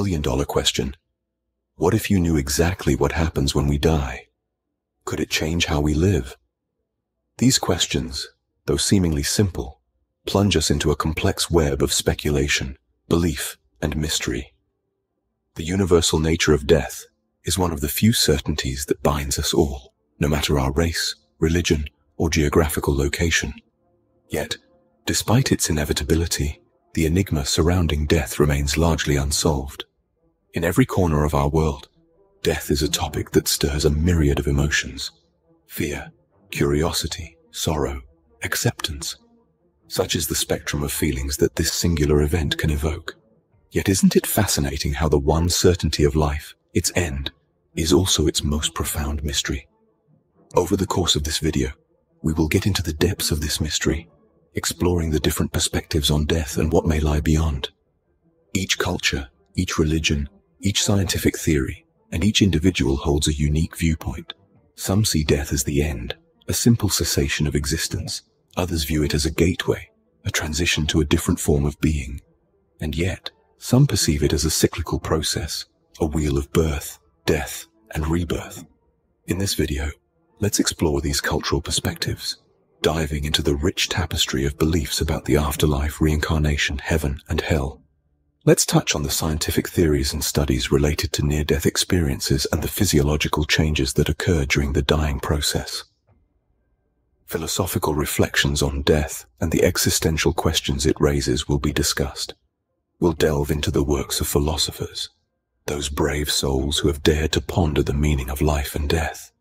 million dollar question. What if you knew exactly what happens when we die? Could it change how we live? These questions, though seemingly simple, plunge us into a complex web of speculation, belief, and mystery. The universal nature of death is one of the few certainties that binds us all, no matter our race, religion, or geographical location. Yet, despite its inevitability, the enigma surrounding death remains largely unsolved. In every corner of our world, death is a topic that stirs a myriad of emotions. Fear, curiosity, sorrow, acceptance. Such is the spectrum of feelings that this singular event can evoke. Yet isn't it fascinating how the one certainty of life, its end, is also its most profound mystery? Over the course of this video, we will get into the depths of this mystery, exploring the different perspectives on death and what may lie beyond. Each culture, each religion, each scientific theory, and each individual holds a unique viewpoint. Some see death as the end, a simple cessation of existence. Others view it as a gateway, a transition to a different form of being. And yet, some perceive it as a cyclical process, a wheel of birth, death, and rebirth. In this video, let's explore these cultural perspectives, diving into the rich tapestry of beliefs about the afterlife, reincarnation, heaven, and hell. Let's touch on the scientific theories and studies related to near-death experiences and the physiological changes that occur during the dying process. Philosophical reflections on death and the existential questions it raises will be discussed. We'll delve into the works of philosophers, those brave souls who have dared to ponder the meaning of life and death.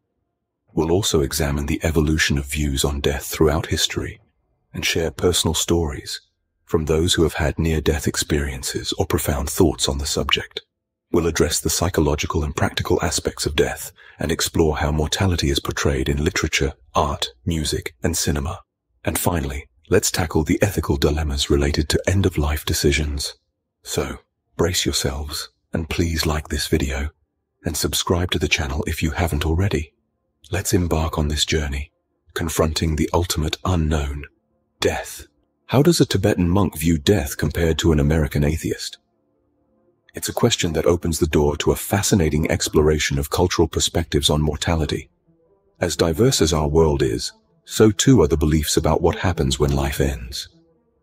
We'll also examine the evolution of views on death throughout history and share personal stories from those who have had near-death experiences or profound thoughts on the subject. We'll address the psychological and practical aspects of death and explore how mortality is portrayed in literature, art, music, and cinema. And finally, let's tackle the ethical dilemmas related to end-of-life decisions. So, brace yourselves and please like this video and subscribe to the channel if you haven't already. Let's embark on this journey, confronting the ultimate unknown, death. How does a Tibetan monk view death compared to an American atheist? It's a question that opens the door to a fascinating exploration of cultural perspectives on mortality. As diverse as our world is, so too are the beliefs about what happens when life ends.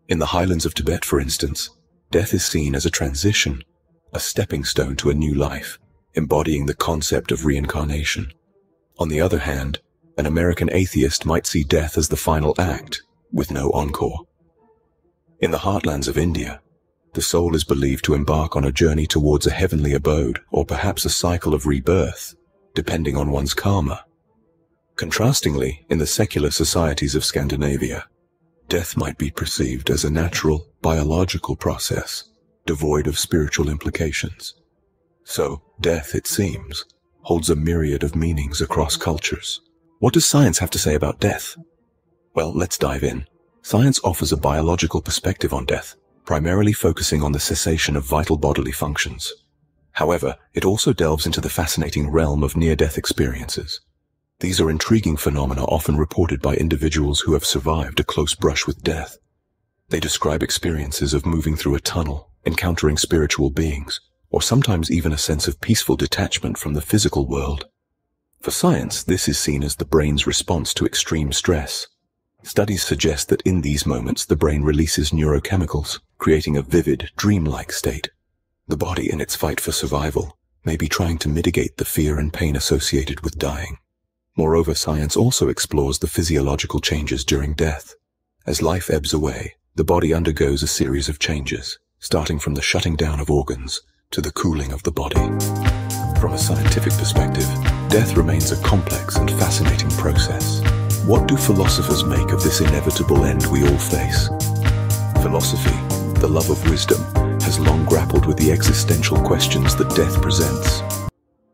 In the highlands of Tibet, for instance, Death is seen as a transition, a stepping stone to a new life, embodying the concept of reincarnation. On the other hand, an American atheist might see death as the final act, with no encore. In the heartlands of India, the soul is believed to embark on a journey towards a heavenly abode or perhaps a cycle of rebirth, depending on one's karma. Contrastingly, in the secular societies of Scandinavia, death might be perceived as a natural, biological process, devoid of spiritual implications. So, death, it seems, holds a myriad of meanings across cultures. What does science have to say about death? Well, let's dive in. Science offers a biological perspective on death, primarily focusing on the cessation of vital bodily functions. However, it also delves into the fascinating realm of near-death experiences, these are intriguing phenomena often reported by individuals who have survived a close brush with death. They describe experiences of moving through a tunnel, encountering spiritual beings, or sometimes even a sense of peaceful detachment from the physical world. For science, this is seen as the brain's response to extreme stress. Studies suggest that in these moments the brain releases neurochemicals, creating a vivid, dreamlike state. The body, in its fight for survival, may be trying to mitigate the fear and pain associated with dying. Moreover, science also explores the physiological changes during death. As life ebbs away, the body undergoes a series of changes, starting from the shutting down of organs to the cooling of the body. From a scientific perspective, death remains a complex and fascinating process. What do philosophers make of this inevitable end we all face? Philosophy, the love of wisdom, has long grappled with the existential questions that death presents.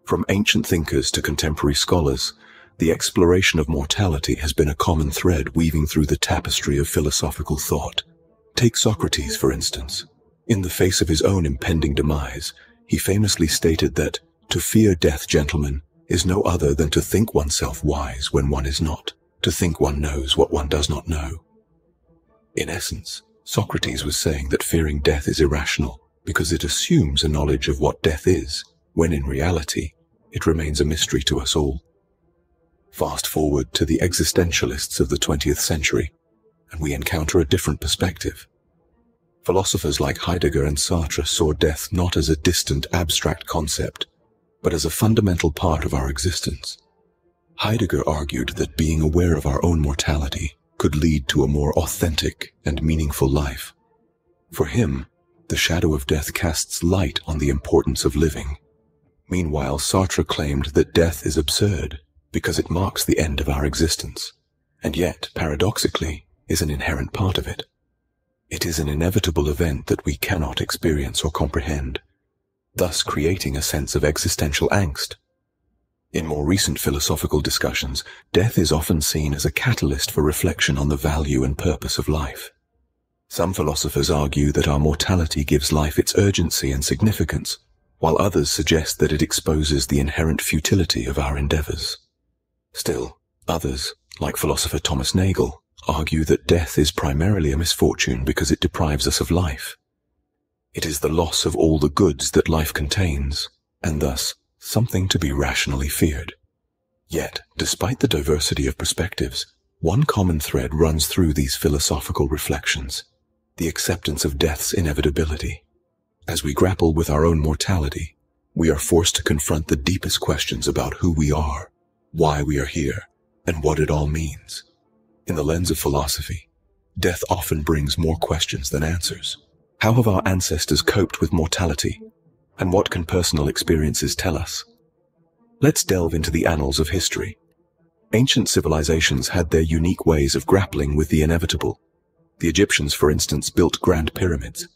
From ancient thinkers to contemporary scholars, the exploration of mortality has been a common thread weaving through the tapestry of philosophical thought. Take Socrates, for instance. In the face of his own impending demise, he famously stated that, to fear death, gentlemen, is no other than to think oneself wise when one is not, to think one knows what one does not know. In essence, Socrates was saying that fearing death is irrational, because it assumes a knowledge of what death is, when in reality, it remains a mystery to us all. Fast forward to the existentialists of the 20th century, and we encounter a different perspective. Philosophers like Heidegger and Sartre saw death not as a distant abstract concept, but as a fundamental part of our existence. Heidegger argued that being aware of our own mortality could lead to a more authentic and meaningful life. For him, the shadow of death casts light on the importance of living. Meanwhile, Sartre claimed that death is absurd because it marks the end of our existence, and yet, paradoxically, is an inherent part of it. It is an inevitable event that we cannot experience or comprehend, thus creating a sense of existential angst. In more recent philosophical discussions, death is often seen as a catalyst for reflection on the value and purpose of life. Some philosophers argue that our mortality gives life its urgency and significance, while others suggest that it exposes the inherent futility of our endeavors. Still, others, like philosopher Thomas Nagel, argue that death is primarily a misfortune because it deprives us of life. It is the loss of all the goods that life contains, and thus something to be rationally feared. Yet, despite the diversity of perspectives, one common thread runs through these philosophical reflections, the acceptance of death's inevitability. As we grapple with our own mortality, we are forced to confront the deepest questions about who we are, why we are here, and what it all means. In the lens of philosophy, death often brings more questions than answers. How have our ancestors coped with mortality? And what can personal experiences tell us? Let's delve into the annals of history. Ancient civilizations had their unique ways of grappling with the inevitable. The Egyptians, for instance, built grand pyramids,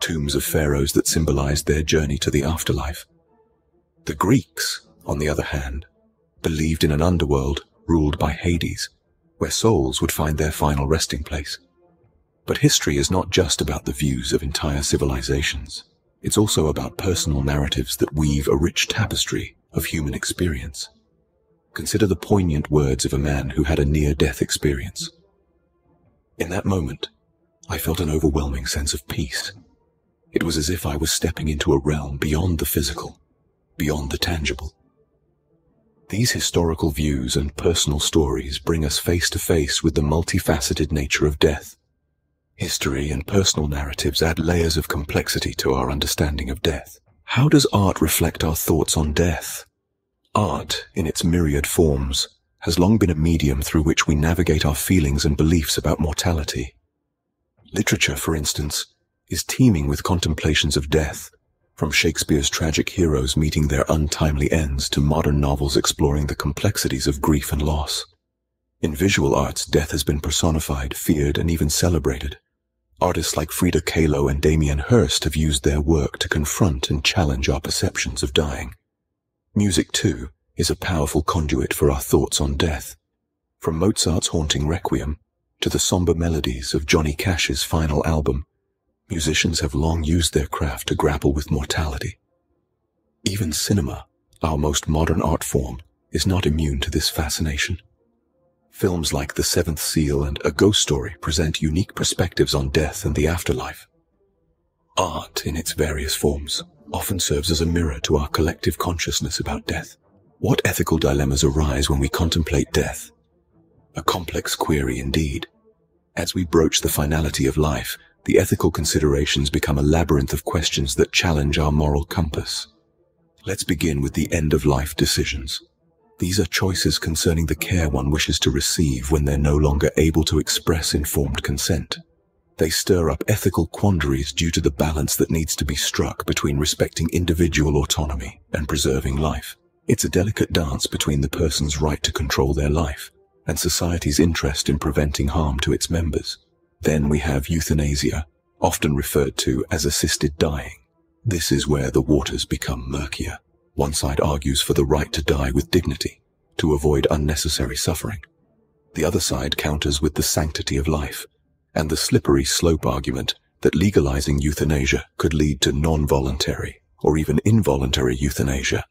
tombs of pharaohs that symbolized their journey to the afterlife. The Greeks, on the other hand, believed in an underworld ruled by Hades, where souls would find their final resting place. But history is not just about the views of entire civilizations. It's also about personal narratives that weave a rich tapestry of human experience. Consider the poignant words of a man who had a near-death experience. In that moment, I felt an overwhelming sense of peace. It was as if I was stepping into a realm beyond the physical, beyond the tangible. These historical views and personal stories bring us face to face with the multifaceted nature of death History and personal narratives add layers of complexity to our understanding of death. How does art reflect our thoughts on death? Art, in its myriad forms, has long been a medium through which we navigate our feelings and beliefs about mortality. Literature, for instance, is teeming with contemplations of death, from Shakespeare's tragic heroes meeting their untimely ends to modern novels exploring the complexities of grief and loss. In visual arts, death has been personified, feared, and even celebrated. Artists like Frida Kahlo and Damien Hirst have used their work to confront and challenge our perceptions of dying. Music, too, is a powerful conduit for our thoughts on death. From Mozart's haunting Requiem to the somber melodies of Johnny Cash's final album, musicians have long used their craft to grapple with mortality. Even cinema, our most modern art form, is not immune to this fascination. Films like The Seventh Seal and A Ghost Story present unique perspectives on death and the afterlife. Art, in its various forms, often serves as a mirror to our collective consciousness about death. What ethical dilemmas arise when we contemplate death? A complex query indeed. As we broach the finality of life, the ethical considerations become a labyrinth of questions that challenge our moral compass. Let's begin with the end-of-life decisions. These are choices concerning the care one wishes to receive when they're no longer able to express informed consent. They stir up ethical quandaries due to the balance that needs to be struck between respecting individual autonomy and preserving life. It's a delicate dance between the person's right to control their life and society's interest in preventing harm to its members. Then we have euthanasia, often referred to as assisted dying. This is where the waters become murkier. One side argues for the right to die with dignity, to avoid unnecessary suffering. The other side counters with the sanctity of life, and the slippery slope argument that legalizing euthanasia could lead to non-voluntary or even involuntary euthanasia.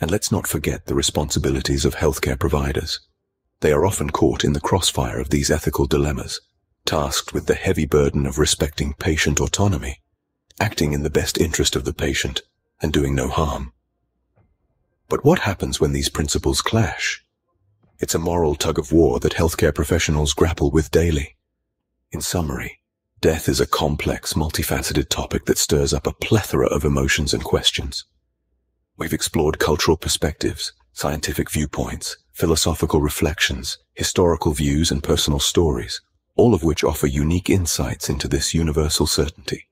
And let's not forget the responsibilities of healthcare providers. They are often caught in the crossfire of these ethical dilemmas, tasked with the heavy burden of respecting patient autonomy acting in the best interest of the patient and doing no harm. But what happens when these principles clash? It's a moral tug of war that healthcare professionals grapple with daily. In summary, death is a complex, multifaceted topic that stirs up a plethora of emotions and questions. We've explored cultural perspectives, scientific viewpoints, philosophical reflections, historical views, and personal stories, all of which offer unique insights into this universal certainty.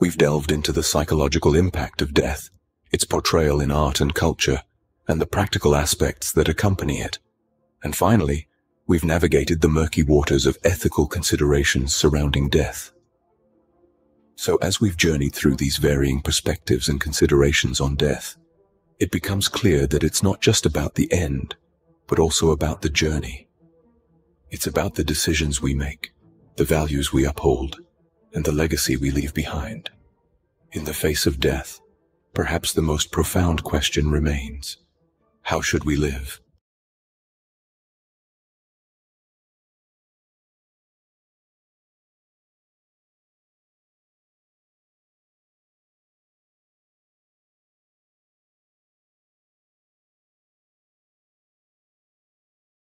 We've delved into the psychological impact of death, its portrayal in art and culture, and the practical aspects that accompany it. And finally, we've navigated the murky waters of ethical considerations surrounding death. So as we've journeyed through these varying perspectives and considerations on death, it becomes clear that it's not just about the end, but also about the journey. It's about the decisions we make, the values we uphold, and the legacy we leave behind. In the face of death, perhaps the most profound question remains. How should we live?